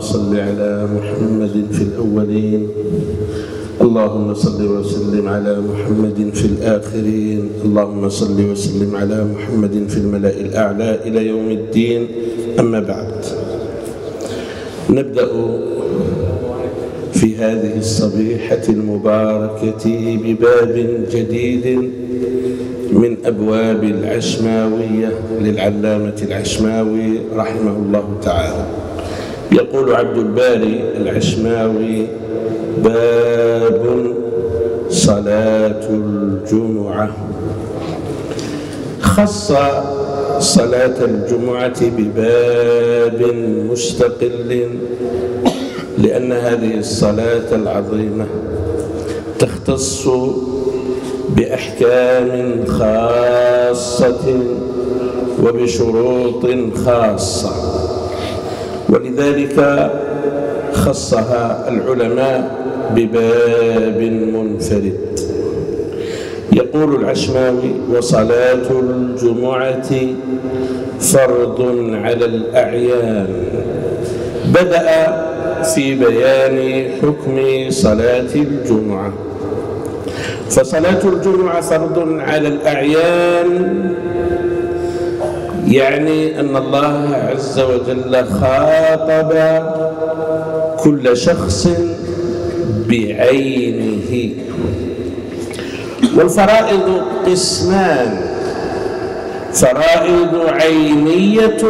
اللهم صل على محمد في الأولين. اللهم صل وسلم على محمد في الآخرين. اللهم صل وسلم على محمد في الملأ الأعلى إلى يوم الدين. أما بعد نبدأ في هذه الصبيحة المباركة بباب جديد من أبواب العشماوية للعلامة العشماوي رحمه الله تعالى. يقول عبد الباري العشماوي باب صلاة الجمعة. خص صلاة الجمعة بباب مستقل لأن هذه الصلاة العظيمة تختص بأحكام خاصة وبشروط خاصة. ولذلك خصها العلماء بباب منفرد. يقول العشماوي وصلاة الجمعة فرض على الأعيان. بدأ في بيان حكم صلاة الجمعة. فصلاة الجمعة فرض على الأعيان يعني أن الله عز وجل خاطب كل شخص بعينه. والفرائض قسمان. فرائض عينية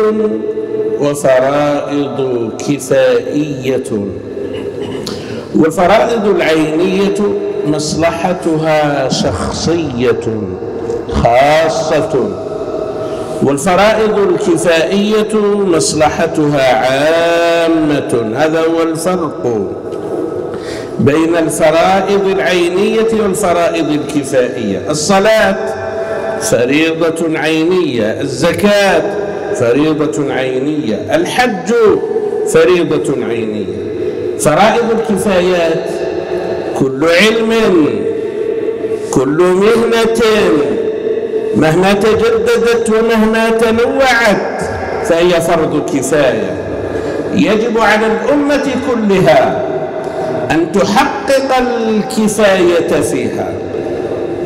وفرائض كفائية. والفرائض العينية مصلحتها شخصية خاصة. والفرائض الكفائية مصلحتها عامة. هذا هو الفرق بين الفرائض العينية والفرائض الكفائية. الصلاة فريضة عينية الزكاة فريضة عينية الحج فريضة عينية. فرائض الكفايات كل علم كل مهنة مهما تجددت ومهما تنوعت فهي فرض كفاية. يجب على الأمة كلها أن تحقق الكفاية فيها.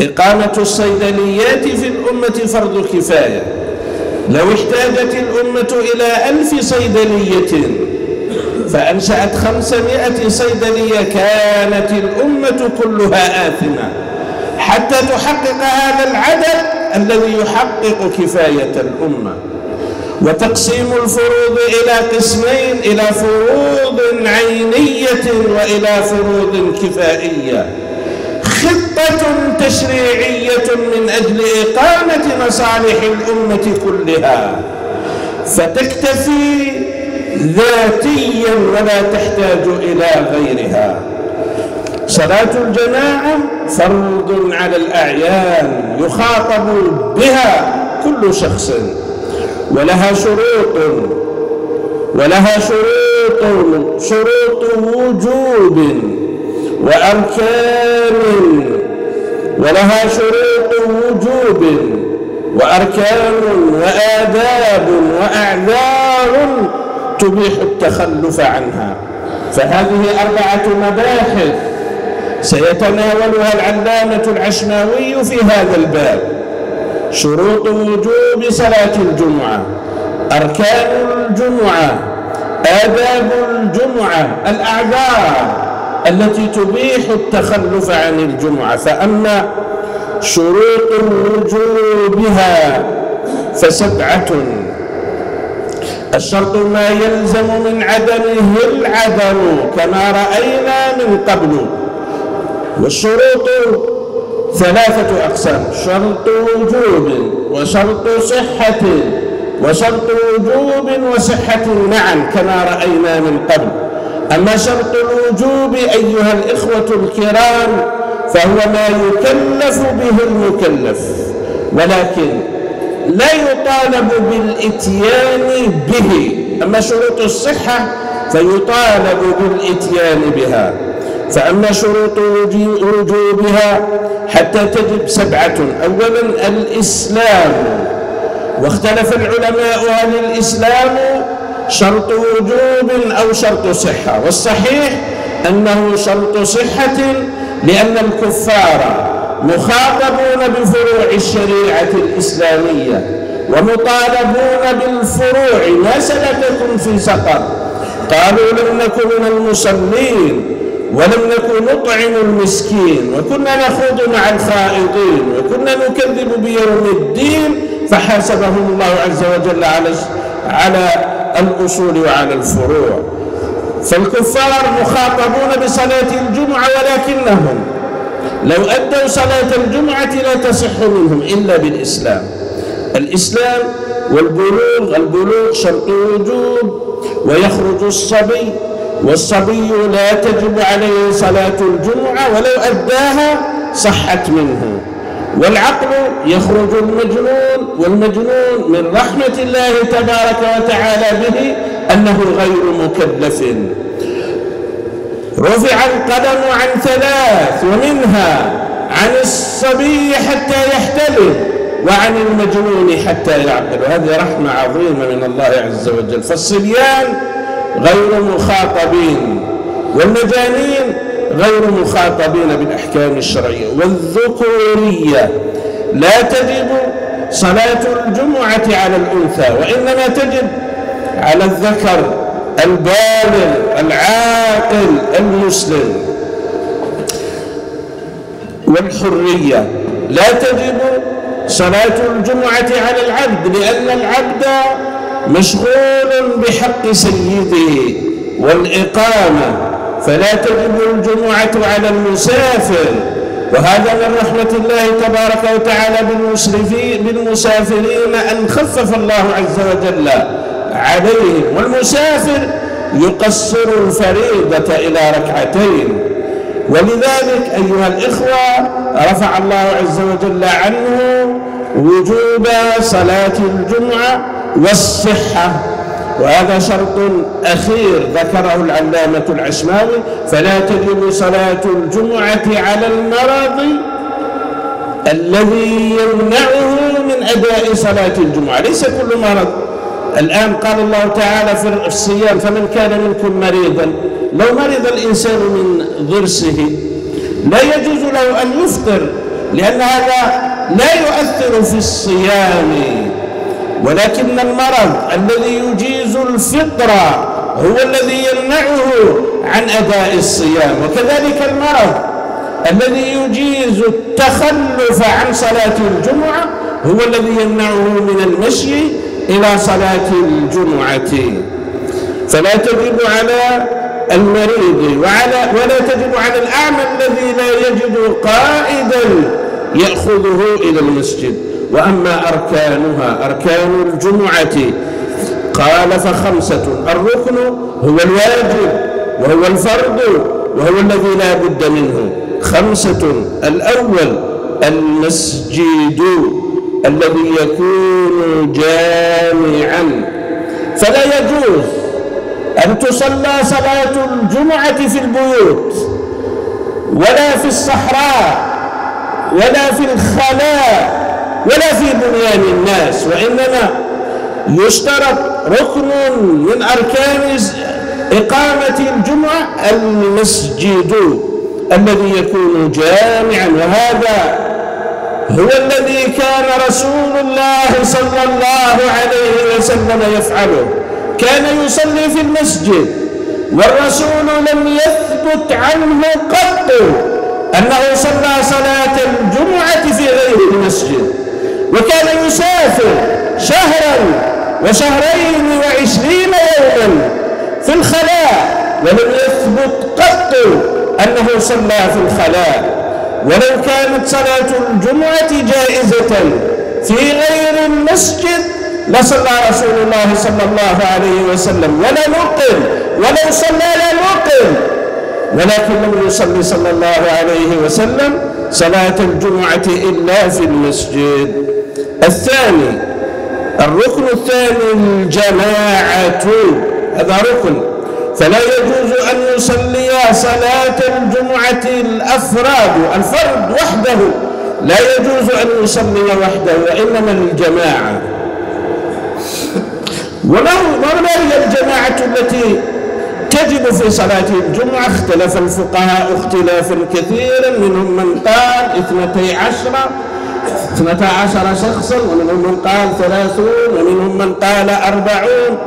إقامة الصيدليات في الأمة فرض كفاية. لو احتاجت الأمة إلى ألف صيدلية فأنشأت خمسمائة صيدلية كانت الأمة كلها آثمة. حتى تحقق هذا العدد الذي يحقق كفاية الأمة. وتقسيم الفروض إلى قسمين إلى فروض عينية وإلى فروض كفائية. خطة تشريعية من أجل إقامة مصالح الأمة كلها. فتكتفي ذاتيا ولا تحتاج إلى غيرها. صلاة الجماعة فرض على الأعيان يخاطب بها كل شخص. ولها شروط ولها شروط شروط وجوب وأركان ولها شروط وجوب وأركان وآداب وأعذار تبيح التخلف عنها. فهذه أربعة مباحث سيتناولها العلامة العشماوي في هذا الباب. شروط وجوب صلاة الجمعة. أركان الجمعة. آداب الجمعة. الأعذار التي تبيح التخلف عن الجمعة. فأما شروط وجوبها فسبعة. الشرط ما يلزم من عدمه العدم كما رأينا من قبل. والشروط ثلاثة أقسام. شرط وجوب وشرط صحة وشرط وجوب وصحة معا كما رأينا من قبل. أما شرط الوجوب أيها الإخوة الكرام فهو ما يكلف به المكلف ولكن لا يطالب بالإتيان به. أما شروط الصحة فيطالب بالإتيان بها. فأما شروط وجوبها حتى تجب سبعة. أولا الإسلام. واختلف العلماء هل الإسلام شرط وجوب أو شرط صحة. والصحيح أنه شرط صحة لأن الكفار مخاطبون بفروع الشريعة الإسلامية ومطالبون بالفروع ما سلككم في سقر. قالوا لم نكن من المصلين. ولم نكن نطعم المسكين وكنا نخوض مع الخائضين وكنا نكذب بيوم الدين فحاسبهم الله عز وجل على على الأصول وعلى الفروع. فالكفار مخاطبون بصلاة الجمعة ولكنهم لو أدوا صلاة الجمعة لا تصح منهم إلا بالإسلام. الإسلام والبلوغ البلوغ شرط وجوب ويخرج الصبي والصبي لا تجب عليه صلاة الجمعة ولو أداها صحت منه. والعقل يخرج المجنون والمجنون من رحمة الله تبارك وتعالى به أنه غير مكلف. رفع القلم عن ثلاث ومنها عن الصبي حتى يحتلم وعن المجنون حتى يعقل. وهذه رحمة عظيمة من الله عز وجل. فالصبيان غير مخاطبين. والمجانين غير مخاطبين بالأحكام الشرعية والذكورية. لا تجب صلاة الجمعة على الأنثى وإنما تجب على الذكر البالغ العاقل المسلم. والحرية. لا تجب صلاة الجمعة على العبد لأن العبد مشغول بحق سيده والإقامة فلا تجب الجمعة على المسافر. وهذا من رحمة الله تبارك وتعالى بالمسافرين أن خفف الله عز وجل عليهم. والمسافر يقصر الفريضة إلى ركعتين. ولذلك أيها الإخوة رفع الله عز وجل عنه وجوب صلاة الجمعة والصحة. وهذا شرط أخير ذكره العلامة العشماوي فلا تجب صلاة الجمعة على المرض الذي يمنعه من أداء صلاة الجمعة. ليس كل مرض. الآن قال الله تعالى في الصيام فمن كان منكم مريضا. لو مرض الإنسان من ضرسه لا يجوز له أن يفطر لأن هذا لا يؤثر في الصيام. ولكن المرض الذي يجيز الفطرة هو الذي يمنعه عن أداء الصيام. وكذلك المرض الذي يجيز التخلف عن صلاة الجمعة هو الذي يمنعه من المشي إلى صلاة الجمعة. فلا تجب على المريض وعلى ولا تجب على الأعمى الذي لا يجد قائدا يأخذه إلى المسجد. وأما أركانها أركان الجمعة قال فخمسة. الركن هو الواجب وهو الفرض وهو الذي لا بد منه. خمسة. الأول المسجد الذي يكون جامعا. فلا يجوز أن تصلى صلاة الجمعة في البيوت ولا في الصحراء ولا في الخلاء. ولا في بنيان الناس وإنما يشترط ركن من أركان إقامة الجمعة المسجد الذي يكون جامعا. وهذا هو الذي كان رسول الله صلى الله عليه وسلم يفعله. كان يصلي في المسجد والرسول لم يثبت عنه قط أنه صلى صلاة الجمعة في غير المسجد. وكان يسافر شهرا وشهرين وعشرين يوما في الخلاء ولم يثبت قط أنه صلى في الخلاء. ولو كانت صلاة الجمعة جائزة في غير المسجد لصلى رسول الله صلى الله عليه وسلم. ولا نقل ولو صلى لا نقل ولكن لم يصلي صلى الله عليه وسلم صلاة الجمعة إلا في المسجد. الثاني الركن الثاني الجماعة. هذا ركن. فلا يجوز أن يصلي صلاة الجمعة الأفراد الفرد وحده. لا يجوز أن يصلي وحده وإنما الجماعة وما هي الجماعة التي تجب في صلاة الجمعة؟ اختلف الفقهاء اختلافا كثيرا منهم من قال اثنتي عشرة اثنتا عشر شخصا ومنهم من قال ثلاثون ومنهم من قال أربعون.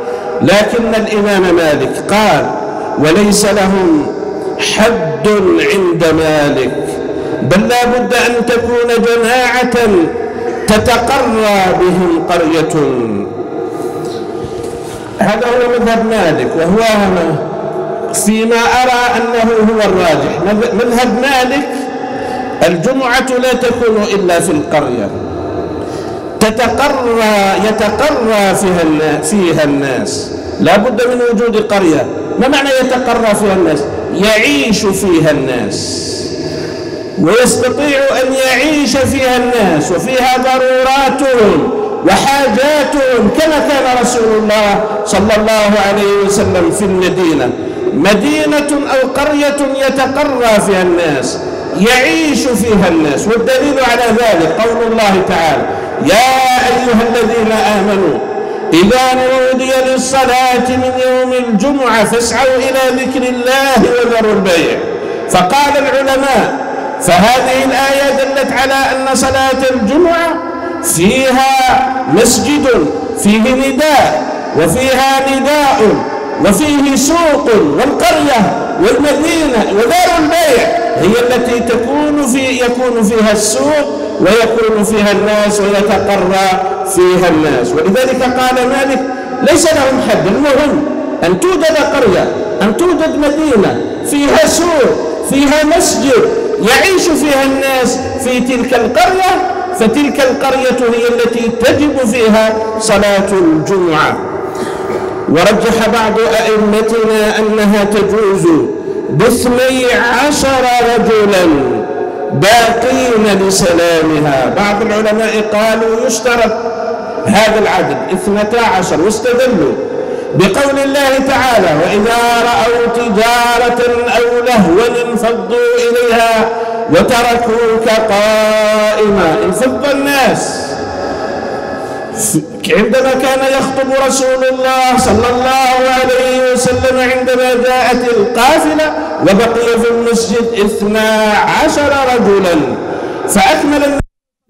لكن الإمام مالك قال وليس لهم حد عند مالك بل لا بد أن تكون جماعة تتقرى بهم قرية. هذا هو مذهب مالك وهو فيما أرى أنه هو الراجح. مذهب مالك الجمعة لا تكون إلا في القرية. تتقرى يتقرى فيها فيها الناس. لا بد من وجود قرية. ما معنى يتقرى فيها الناس؟ يعيش فيها الناس. ويستطيع أن يعيش فيها الناس. وفيها ضروراتهم وحاجاتهم كما كان رسول الله صلى الله عليه وسلم في المدينة. مدينة أو قرية يتقرى فيها الناس. يعيش فيها الناس والدليل على ذلك قول الله تعالى يا أيها الذين آمنوا إذا نودي للصلاة من يوم الجمعة فاسعوا إلى ذكر الله وذروا البيع. فقال العلماء فهذه الآية دلت على أن صلاة الجمعة فيها مسجد فيه نداء وفيها نداء وفيه سوق والقرية والمدينة ودار البيع. هي التي تكون في يكون فيها السوق ويكون فيها الناس ويتقرى فيها الناس. ولذلك قال مالك ليس لهم حد. المهم أن توجد قرية أن توجد مدينة فيها سوق فيها مسجد يعيش فيها الناس في تلك القرية فتلك القرية هي التي تجب فيها صلاة الجمعة. ورجح بعض أئمتنا أنها تجوز باثني عشر رجلا باقين لسلامها. بعض العلماء قالوا يشترط هذا العدد اثنتا عشر واستدلوا بقول الله تعالى وإذا رأوا تجارة أو لهوا انفضوا إليها وتركوك قائما. انفض الناس. عندما كان يخطب رسول الله صلى الله عليه وسلم عندما جاءت القافلة وبقي في المسجد اثنا عشر رجلا. فأكمل النبي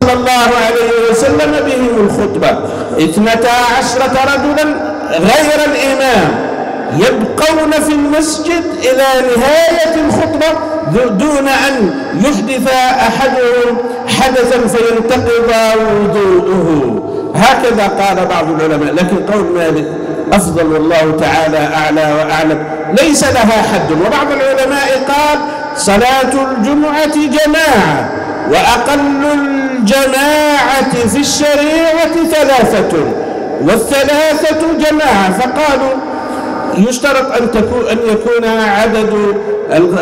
صلى الله عليه وسلم بهم الخطبة. اثنتا عشرة رجلا غير الإمام يبقون في المسجد إلى نهاية الخطبة دون أن يحدث أحدهم حدثا فينتقض وضوءه. هكذا قال بعض العلماء لكن قول مالك أفضل والله تعالى أعلى وأعلم ليس لها حد. وبعض العلماء قال صلاة الجمعة جماعة وأقل الجماعة في الشريعة ثلاثة والثلاثة جماعة. فقالوا يشترط أن, تكون أن يكون عدد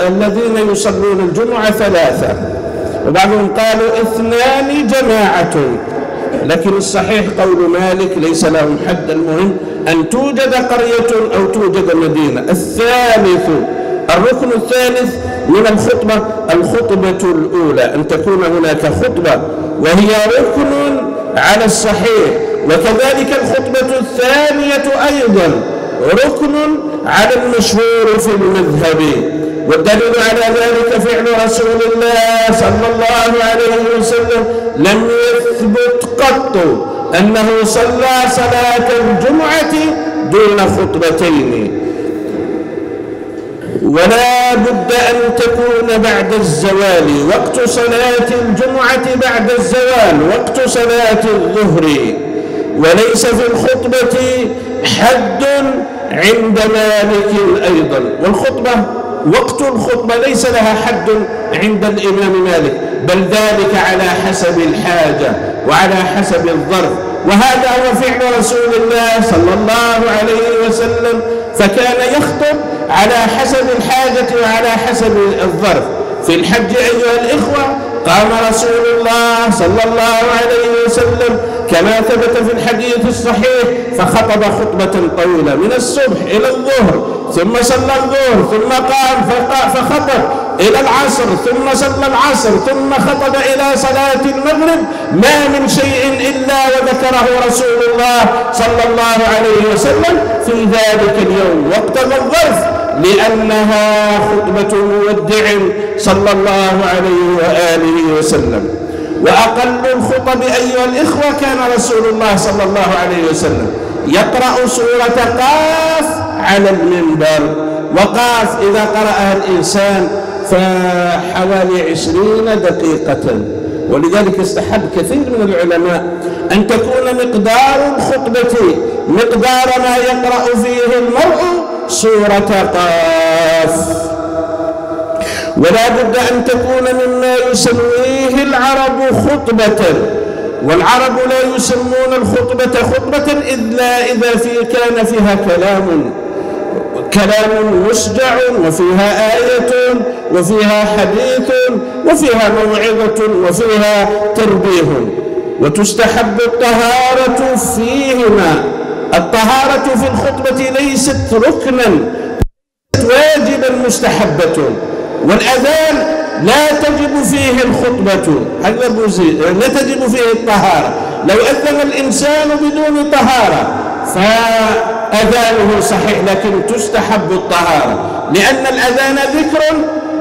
الذين يصلون الجمعة ثلاثة. وبعضهم قالوا اثنان جماعة. لكن الصحيح قول مالك ليس لهم حد المهم أن توجد قرية أو توجد مدينة. الثالث الركن الثالث من الخطبة الخطبة الأولى. أن تكون هناك خطبة وهي ركن على الصحيح. وكذلك الخطبة الثانية أيضا ركن على المشهور في المذهب. والدليل على ذلك فعل رسول الله صلى الله عليه وسلم. لم يثبت قط أنه صلى صلاة الجمعة دون خطبتين. ولا بد أن تكون بعد الزوال وقت صلاة الجمعة بعد الزوال وقت صلاة الظهر. وليس في الخطبة حد عند مالك أيضا. والخطبة وقت الخطبة ليس لها حد عند الإمام مالك بل ذلك على حسب الحاجة. وعلى حسب الظرف. وهذا هو فعل رسول الله صلى الله عليه وسلم. فكان يخطب على حسب الحاجة وعلى حسب الظرف. في الحج أيها الإخوة قام رسول الله صلى الله عليه وسلم كما ثبت في الحديث الصحيح فخطب خطبة طويلة من الصبح إلى الظهر ثم صلى الظهر ثم قام فخطب. إلى العصر ثم صلى العصر ثم خطب إلى صلاة المغرب. ما من شيء إلا وذكره رسول الله صلى الله عليه وسلم في ذلك اليوم. واقتضى الظرف لأنها خطبة مودع صلى الله عليه وآله وسلم. وأقل الخطب أيها الإخوة كان رسول الله صلى الله عليه وسلم. يقرأ سورة قاف على المنبر. وقاف إذا قرأها الإنسان فحوالي عشرين دقيقة. ولذلك استحب كثير من العلماء أن تكون مقدار الخطبة مقدار ما يقرأ فيه المرء سورة قاف. ولا بد أن تكون مما يسميه العرب خطبة. والعرب لا يسمون الخطبة خطبة إلا إذا في كان فيها كلام. كلام مسجع وفيها آية وفيها حديث وفيها موعظة وفيها تربيه وتستحب الطهارة فيهما. الطهارة في الخطبة ليست ركنا واجبا مستحبة. والأذان لا تجب فيه الخطبة. لا تجب فيه الطهارة. لو أذن الإنسان بدون طهارة فأذانه صحيح لكن تستحب الطهارة لأن الأذان ذكر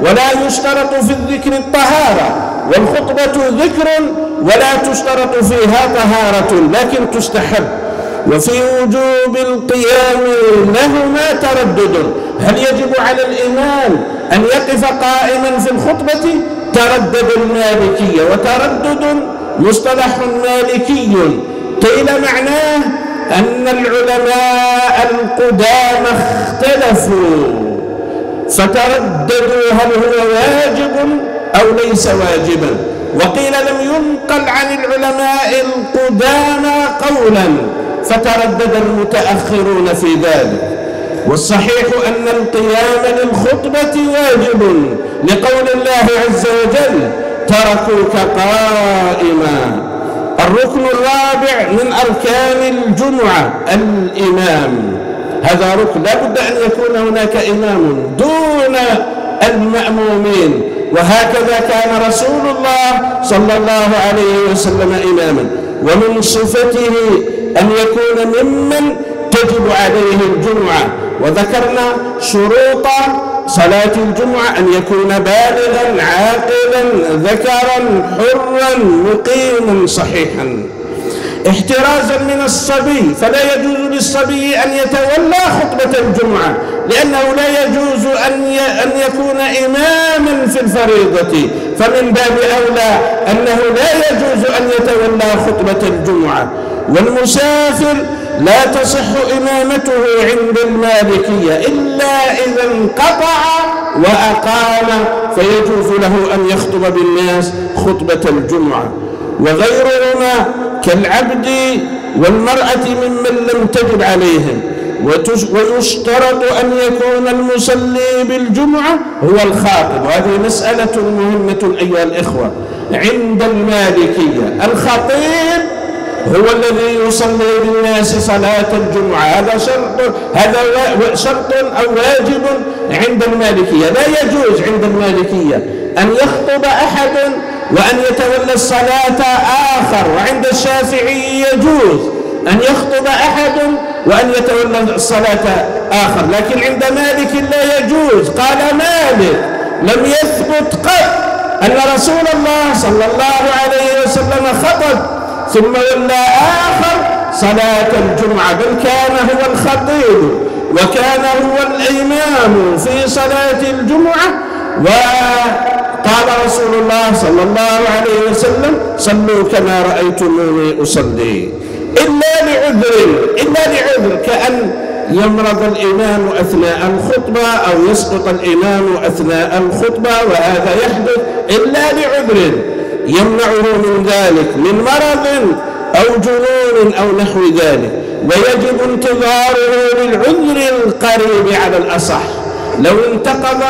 ولا يشترط في الذكر الطهارة والخطبة ذكر ولا تشترط فيها طهارة لكن تستحب. وفي وجوب القيام لهما تردد. هل يجب على الإمام أن يقف قائما في الخطبة؟ تردد المالكية وتردد مصطلح مالكي. قيل معناه أن العلماء القدامى اختلفوا. فترددوا هل هو واجب أو ليس واجبا. وقيل لم ينقل عن العلماء القدامى قولا. فتردد المتأخرون في ذلك. والصحيح أن القيام للخطبة واجب لقول الله عز وجل تركوك قائما الركن الرابع من أركان الجمعة الإمام. هذا ركن لا بد أن يكون هناك إمام دون المأمومين. وهكذا كان رسول الله صلى الله عليه وسلم إماما. ومن صفته أن يكون ممن تجب عليه الجمعة. وذكرنا شروط صلاة الجمعة أن يكون بالغا عاقلا ذكرا حرا مقيما صحيحا. احترازا من الصبي فلا يجوز للصبي أن يتولى خطبة الجمعة لأنه لا يجوز أن أن يكون إماما في الفريضة. فمن باب أولى أنه لا يجوز أن يتولى خطبة الجمعة. والمسافر لا تصح إمامته عند المالكية إلا إذا انقطع وأقام فيجوز له أن يخطب بالناس خطبة الجمعة. وغيرهما كالعبد والمرأة ممن لم تجب عليهم. ويشترط أن يكون المصلي بالجمعة هو الخاطب. وهذه مسألة مهمة أيها الإخوة. عند المالكية. الخطيب هو الذي يصلي بالناس صلاة الجمعة. هذا شرط هذا شرط أو واجب عند المالكية. لا يجوز عند المالكية أن يخطب أحد وأن يتولى الصلاة آخر. وعند الشافعي يجوز أن يخطب أحد وأن يتولى الصلاة آخر. لكن عند مالك لا يجوز. قال مالك لم يثبت قط أن رسول الله صلى الله عليه وسلم خطب ثم ولى آخر صلاة الجمعة بل كان هو الخطيب وكان هو الإمام في صلاة الجمعة وقال رسول الله صلى الله عليه وسلم صلوا كما رأيتموني أصلي. إلا لعذر إلا لعذر كأن يمرض الإمام أثناء الخطبة أو يسقط الإمام أثناء الخطبة وهذا يحدث إلا لعذر. يمنعه من ذلك من مرض أو جنون أو نحو ذلك. ويجب انتظاره للعذر القريب على الأصح. لو انتقض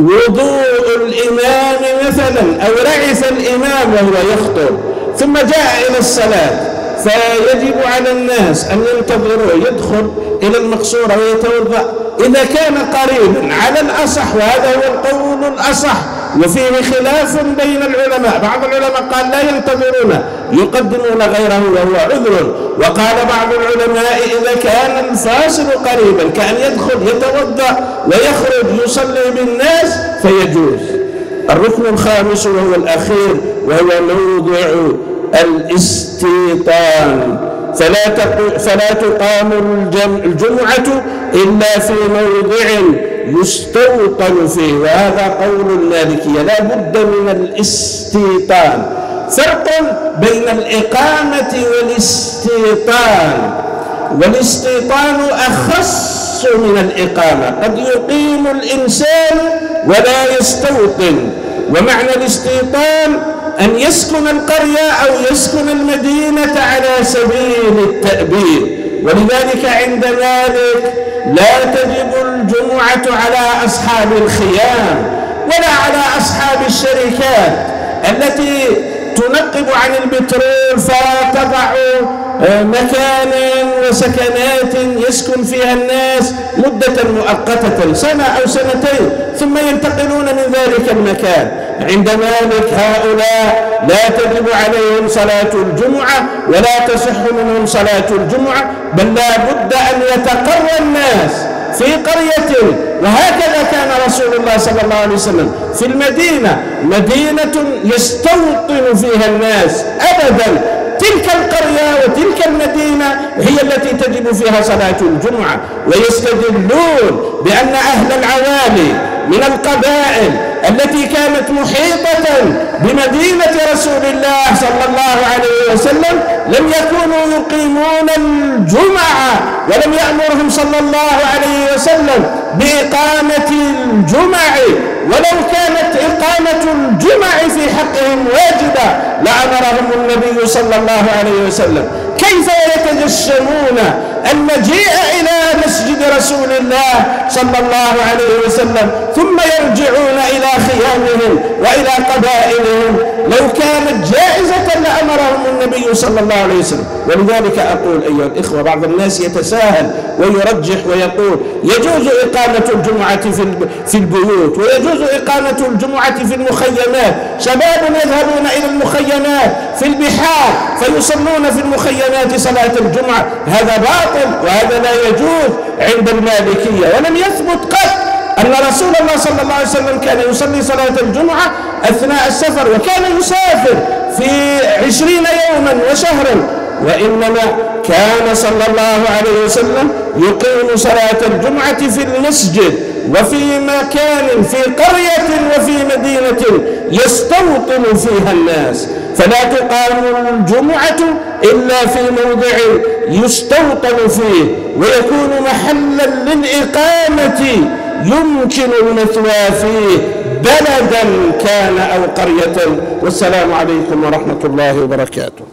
وضوء الإمام مثلا أو رعف الإمام وهو يخطب ثم جاء إلى الصلاة فيجب على الناس أن ينتظروا يدخل إلى المقصورة ويتوضأ. إذا كان قريبا على الأصح وهذا هو القول الأصح. وفيه خلاف بين العلماء. بعض العلماء قال لا ينتظرون يقدمون غيره وهو عذر. وقال بعض العلماء إذا كان الفاصل قريبا كأن يدخل يتوضأ ويخرج يصلي بالناس فيجوز. الركن الخامس وهو الأخير وهو موضع الاستيطان. فلا فلا تقام الجمعة إلا في موضع يستوطن فيه وهذا قول المالكية لا بد من الاستيطان. فرق بين الإقامة والاستيطان. والاستيطان أخص من الإقامة. قد يقيم الإنسان ولا يستوطن. ومعنى الاستيطان أن يسكن القرية أو يسكن المدينة على سبيل التأبيد. ولذلك عند مالك لا تجب الجمعة على أصحاب الخيام ولا على أصحاب الشركات التي تنقب عن البترول فتضع آه، مكان وسكنات يسكن فيها الناس مدة مؤقتة سنة أو سنتين ثم ينتقلون من ذلك المكان. عند مالك هؤلاء لا تجب عليهم صلاة الجمعة ولا تصح منهم صلاة الجمعة بل لا بد أن يتقر الناس. في قرية وهكذا كان رسول الله صلى الله عليه وسلم في المدينة مدينة يستوطن فيها الناس أبدا. تلك القرية وتلك المدينة هي التي تجب فيها صلاة الجمعة ويستدلون بأن أهل العوالي من القبائل التي كانت محيطة بمدينة رسول الله صلى الله عليه وسلم لم يكونوا يقيمون الجمعة ولم يأمرهم صلى الله عليه وسلم بإقامة الجمع ولو كانت إقامة الجمع في حقهم واجبة لأمرهم النبي صلى الله عليه وسلم. كيف يتجشمون المجيء إلى مسجد رسول الله صلى الله عليه وسلم ثم يرجعون إلى خيامهم وإلى قبائلهم. لو كانت جائزة لأمرهم النبي صلى الله عليه وسلم. ولذلك أقول أيها الإخوة بعض الناس يتساهل ويرجح ويقول يجوز إقامة الجمعة في البيوت ويجوز إقامة الجمعة في المخيمات. شباب يذهبون إلى المخيمات في البحار فيصلون في المخيمات صلاة الجمعة. هذا باطل وهذا لا يجوز عند المالكية. ولم يثبت قط أن رسول الله صلى الله عليه وسلم كان يصلي صلاة الجمعة أثناء السفر وكان يسافر في عشرين يوما وشهرا. وإنما كان صلى الله عليه وسلم يقيم صلاة الجمعة في المسجد وفي مكان في قرية وفي مدينة يستوطن فيها الناس. فلا تقام الجمعة إلا في موضع يستوطن فيه ويكون محلا للإقامة يمكن المثوى فيه بلدا كان أو قرية. والسلام عليكم ورحمة الله وبركاته.